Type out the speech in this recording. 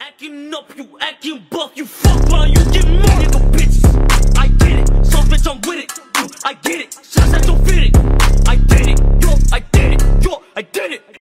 I can up you, I can buff